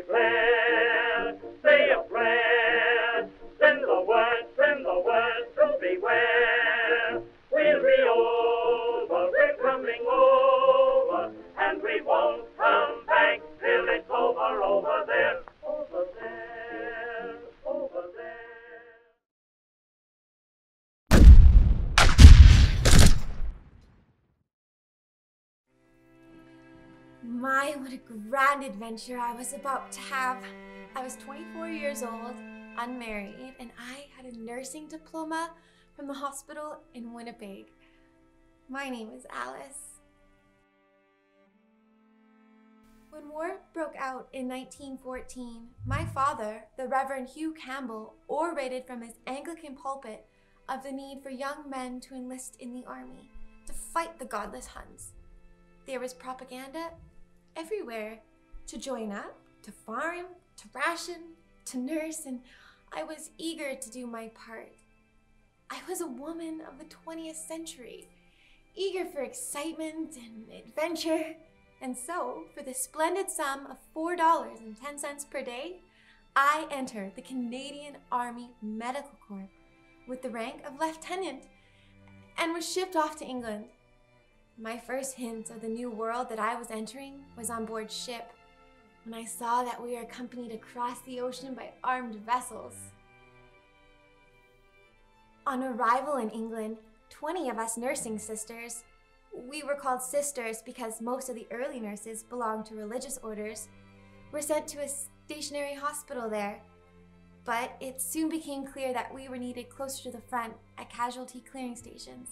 declare. Grand adventure I was about to have. I was 24 years old, unmarried, and I had a nursing diploma from the hospital in Winnipeg. My name is Alice. When war broke out in 1914, my father, the Reverend Hugh Campbell, orated from his Anglican pulpit of the need for young men to enlist in the army to fight the godless Huns. There was propaganda everywhere to join up, to farm, to ration, to nurse, and I was eager to do my part. I was a woman of the 20th century, eager for excitement and adventure. And so, for the splendid sum of $4.10 per day, I entered the Canadian Army Medical Corps with the rank of lieutenant and was shipped off to England. My first hint of the new world that I was entering was on board ship when I saw that we were accompanied across the ocean by armed vessels. On arrival in England, 20 of us nursing sisters, we were called sisters because most of the early nurses belonged to religious orders, were sent to a stationary hospital there. But it soon became clear that we were needed closer to the front at casualty clearing stations.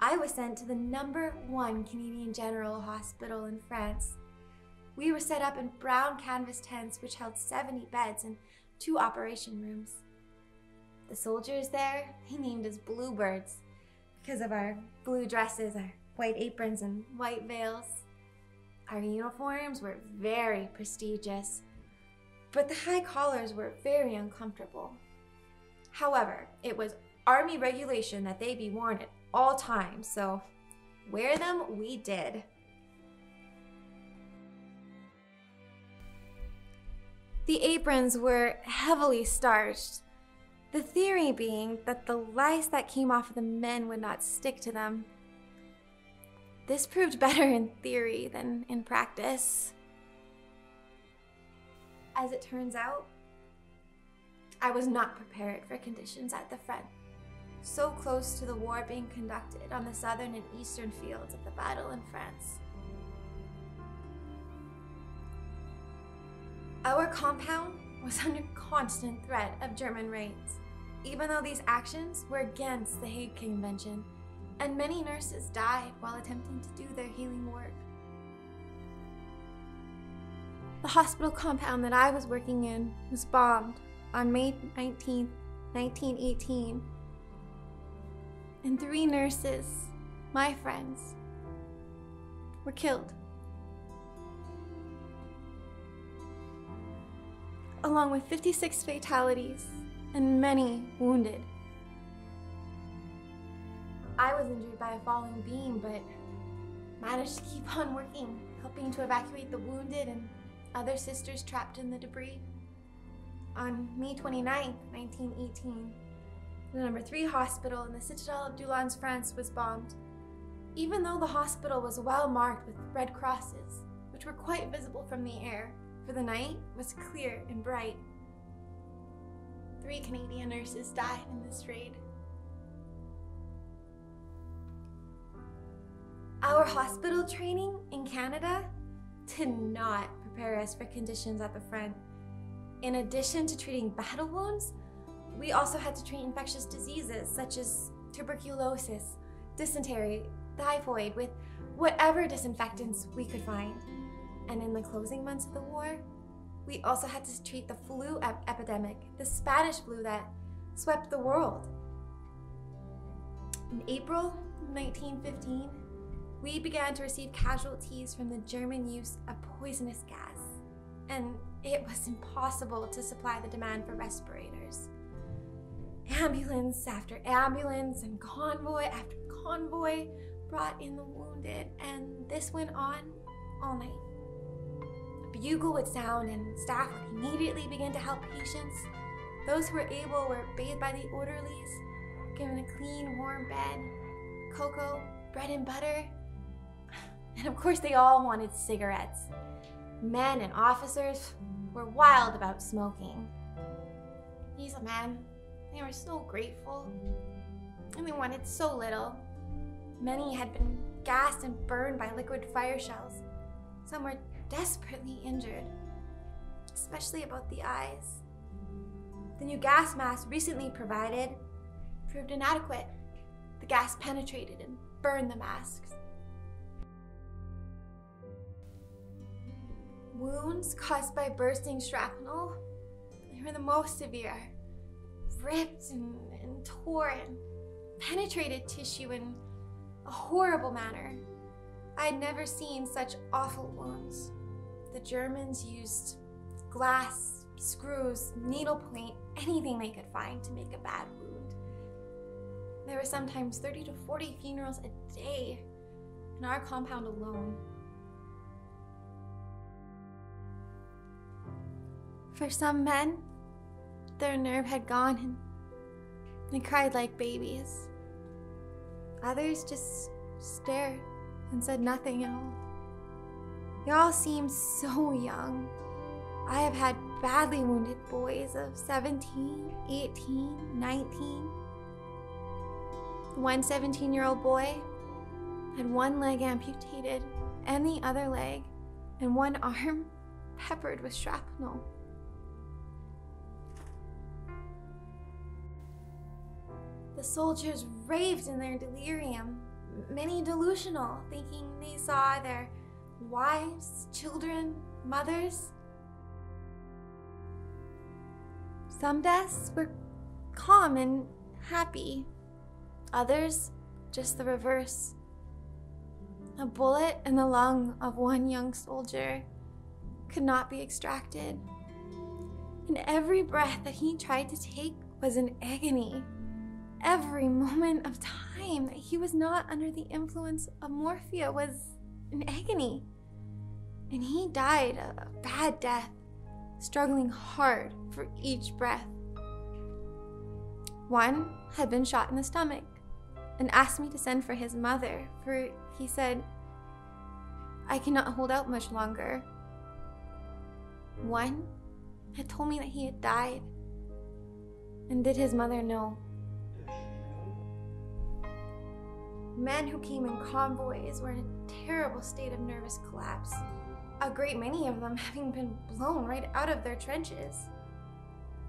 I was sent to the number one Canadian General Hospital in France. We were set up in brown canvas tents which held 70 beds and two operation rooms. The soldiers there, they named us bluebirds because of our blue dresses, our white aprons, and white veils. Our uniforms were very prestigious, but the high collars were very uncomfortable. However, it was Army regulation that they be worn at all times, so wear them we did. The aprons were heavily starched, the theory being that the lice that came off of the men would not stick to them. This proved better in theory than in practice. As it turns out, I was not prepared for conditions at the front, so close to the war being conducted on the southern and eastern fields of the battle in France. Our compound was under constant threat of German raids, even though these actions were against the Hague Convention, and many nurses died while attempting to do their healing work. The hospital compound that I was working in was bombed on May 19, 1918, and three nurses, my friends, were killed. Along with 56 fatalities and many wounded. I was injured by a falling beam, but managed to keep on working, helping to evacuate the wounded and other sisters trapped in the debris. On May 29, 1918, the number 3 hospital in the Citadel of Doullens, France was bombed. Even though the hospital was well marked with red crosses, which were quite visible from the air, for the night was clear and bright. Three Canadian nurses died in this raid. Our hospital training in Canada did not prepare us for conditions at the front. In addition to treating battle wounds, we also had to treat infectious diseases such as tuberculosis, dysentery, typhoid with whatever disinfectants we could find. And in the closing months of the war, we also had to treat the flu ep epidemic, the Spanish flu that swept the world. In April 1915, we began to receive casualties from the German use of poisonous gas, and it was impossible to supply the demand for respirators. Ambulance after ambulance and convoy after convoy brought in the wounded, and this went on all night. Bugle would sound and staff would immediately begin to help patients. Those who were able were bathed by the orderlies, given a clean, warm bed, cocoa, bread and butter. And of course, they all wanted cigarettes. Men and officers were wild about smoking. These men, they were so grateful, and they wanted so little. Many had been gassed and burned by liquid fire shells. Some were desperately injured, especially about the eyes. The new gas mask recently provided proved inadequate. The gas penetrated and burned the masks. Wounds caused by bursting shrapnel were the most severe. Ripped and, and tore and penetrated tissue in a horrible manner. I had never seen such awful wounds. The Germans used glass, screws, needlepoint, anything they could find to make a bad wound. There were sometimes 30 to 40 funerals a day in our compound alone. For some men, their nerve had gone and they cried like babies. Others just stared and said nothing at all. They all seemed so young. I have had badly wounded boys of 17, 18, 19. One 17 year old boy had one leg amputated and the other leg, and one arm peppered with shrapnel. The soldiers raved in their delirium, many delusional, thinking they saw their wives, children, mothers. Some deaths were calm and happy, others just the reverse. A bullet in the lung of one young soldier could not be extracted, and every breath that he tried to take was an agony every moment of time that he was not under the influence of morphia was an agony. And he died a bad death, struggling hard for each breath. One had been shot in the stomach and asked me to send for his mother, for he said, I cannot hold out much longer. One had told me that he had died. And did his mother know? Men who came in convoys were in a terrible state of nervous collapse, a great many of them having been blown right out of their trenches.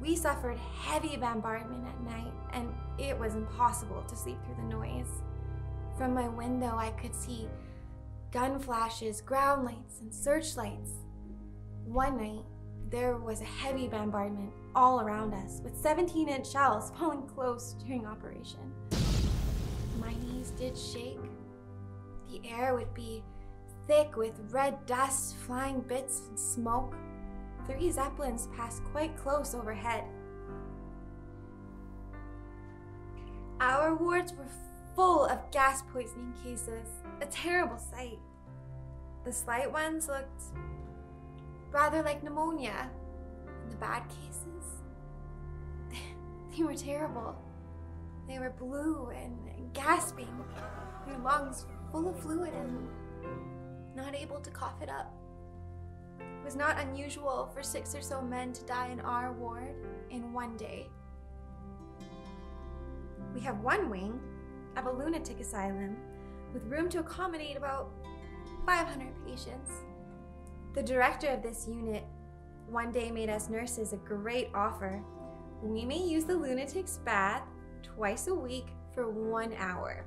We suffered heavy bombardment at night, and it was impossible to sleep through the noise. From my window, I could see gun flashes, ground lights, and searchlights. One night, there was a heavy bombardment all around us, with 17 inch shells falling close during operation did shake. The air would be thick with red dust, flying bits, and smoke. Three zeppelins passed quite close overhead. Our wards were full of gas poisoning cases, a terrible sight. The slight ones looked rather like pneumonia. And the bad cases, they were terrible. They were blue and gasping, their lungs full of fluid and not able to cough it up. It was not unusual for six or so men to die in our ward in one day. We have one wing of a lunatic asylum with room to accommodate about 500 patients. The director of this unit one day made us nurses a great offer. We may use the lunatic's bath twice a week for one hour.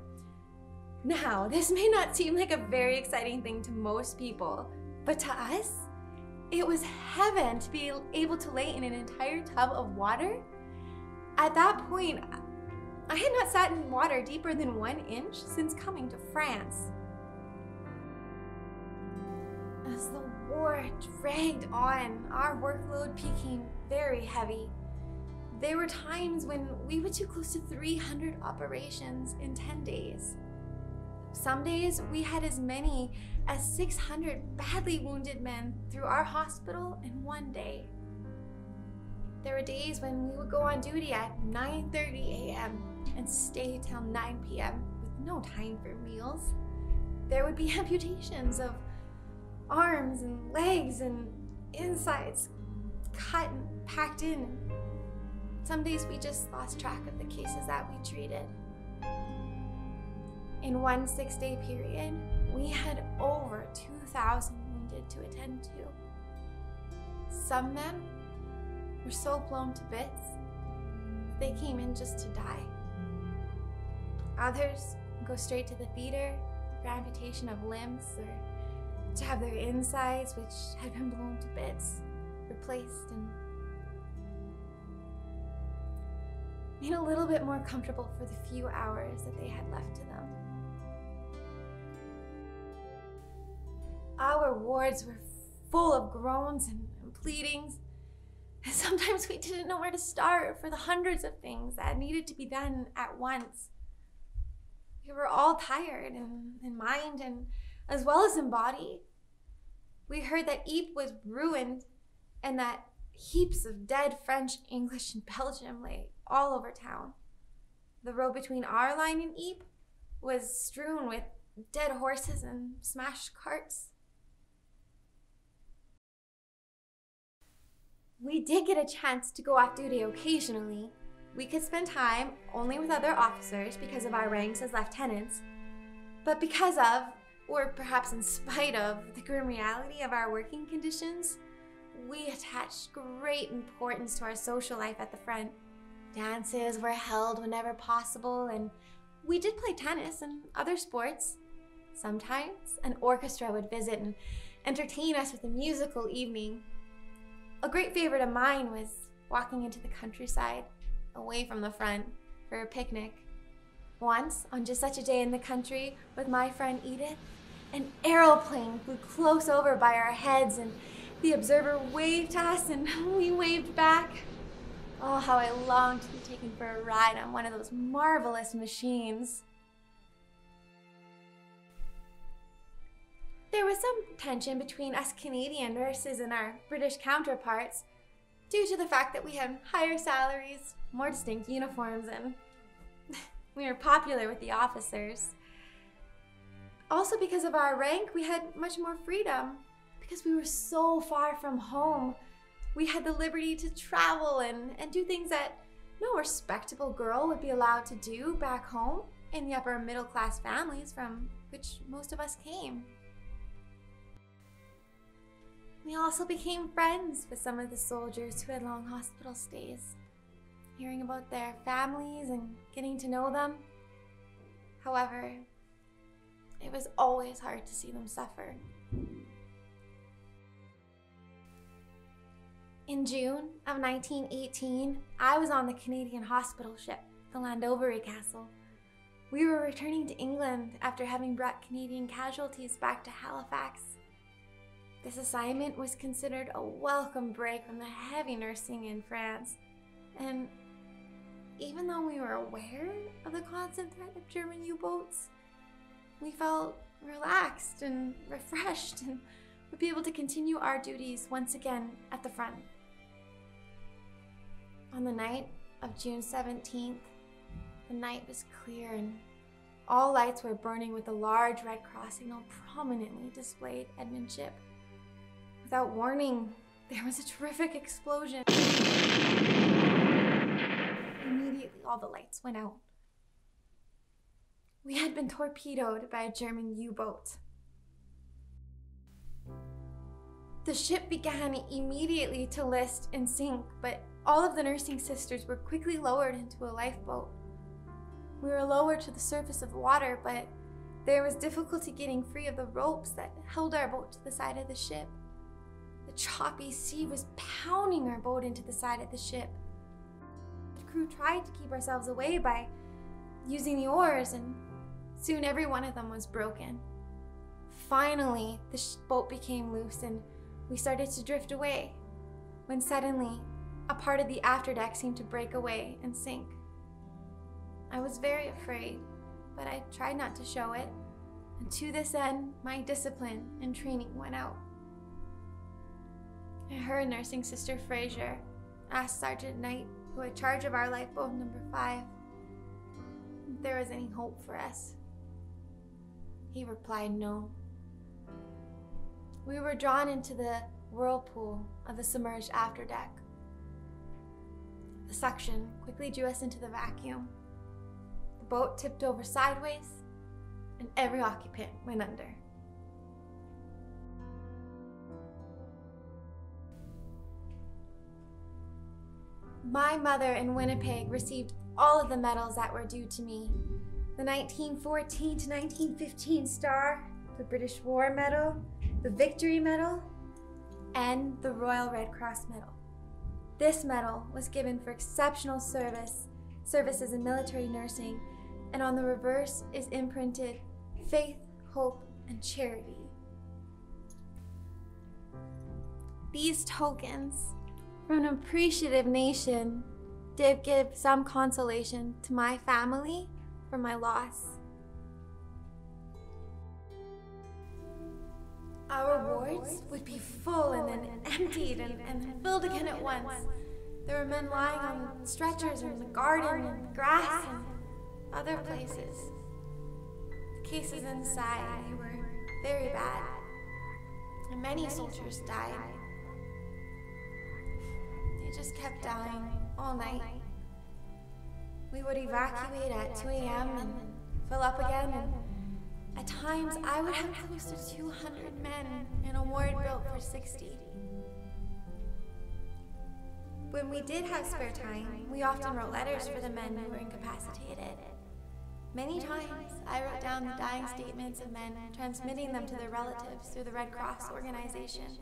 Now, this may not seem like a very exciting thing to most people, but to us, it was heaven to be able to lay in an entire tub of water. At that point, I had not sat in water deeper than one inch since coming to France. As the war dragged on, our workload became very heavy. There were times when we would do close to 300 operations in 10 days. Some days we had as many as 600 badly wounded men through our hospital in one day. There were days when we would go on duty at 9:30 a.m. and stay till 9 p.m. with no time for meals. There would be amputations of arms and legs and insides cut and packed in. Some days we just lost track of the cases that we treated. In one six day period, we had over 2,000 wounded to attend to. Some men were so blown to bits they came in just to die. Others go straight to the theater for amputation of limbs or to have their insides, which had been blown to bits, replaced and made a little bit more comfortable for the few hours that they had left to them. Our wards were full of groans and, pleadings. And sometimes we didn't know where to start for the hundreds of things that needed to be done at once. We were all tired in, in mind and as well as in body. We heard that Ypres was ruined and that heaps of dead French, English, and Belgium lay all over town. The road between our line and Ypres was strewn with dead horses and smashed carts. We did get a chance to go off duty occasionally. We could spend time only with other officers because of our ranks as lieutenants, but because of, or perhaps in spite of, the grim reality of our working conditions, we attached great importance to our social life at the front. Dances were held whenever possible, and we did play tennis and other sports. Sometimes an orchestra would visit and entertain us with a musical evening. A great favorite of mine was walking into the countryside, away from the front, for a picnic. Once, on just such a day in the country with my friend Edith, an aeroplane flew close over by our heads and the observer waved to us and we waved back. Oh, how I longed to be taken for a ride on one of those marvelous machines. There was some tension between us Canadian nurses and our British counterparts due to the fact that we had higher salaries, more distinct uniforms, and we were popular with the officers. Also, because of our rank, we had much more freedom because we were so far from home. We had the liberty to travel and, and do things that no respectable girl would be allowed to do back home in the upper middle class families from which most of us came. We also became friends with some of the soldiers who had long hospital stays, hearing about their families and getting to know them. However, it was always hard to see them suffer. In June of 1918, I was on the Canadian hospital ship, the Llandovery Castle. We were returning to England after having brought Canadian casualties back to Halifax. This assignment was considered a welcome break from the heavy nursing in France, and even though we were aware of the constant threat of German U boats, we felt relaxed and refreshed and would be able to continue our duties once again at the front. On the night of June 17th, the night was clear and all lights were burning with a large red cross signal prominently displayed amidships. Without warning, there was a terrific explosion. Immediately, all the lights went out. We had been torpedoed by a German U boat. The ship began immediately to list and sink, but all of the nursing sisters were quickly lowered into a lifeboat. We were lowered to the surface of the water, but there was difficulty getting free of the ropes that held our boat to the side of the ship. The choppy sea was pounding our boat into the side of the ship. The crew tried to keep ourselves away by using the oars, and soon every one of them was broken. Finally, the boat became loose and we started to drift away when suddenly a part of the afterdeck seemed to break away and sink. I was very afraid, but I tried not to show it. And to this end, my discipline and training went out. I heard nursing sister Fraser ask Sergeant Knight, who had charge of our lifeboat number five, if there was any hope for us. He replied no. We were drawn into the whirlpool of the submerged afterdeck. The suction quickly drew us into the vacuum. The boat tipped over sideways, and every occupant went under. My mother in Winnipeg received all of the medals that were due to me the 1914 to 1915 Star, the British War Medal, the Victory Medal, and the Royal Red Cross Medal. This medal was given for exceptional service, services in military nursing, and on the reverse is imprinted faith, hope, and charity. These tokens from an appreciative nation did give some consolation to my family for my loss. Our wards would be full and then emptied and, and filled again at once. There were men lying on stretchers in the garden and grass and other places. The cases inside were very bad, and many soldiers died. They just kept dying all night. We would evacuate at 2 a.m. and fill up again. And at times, I would have close to 200 men in a ward built for 60. When we did have spare time, we often wrote letters for the men who were incapacitated. Many times, I wrote down the dying statements of men, transmitting them to their relatives through the Red Cross organization.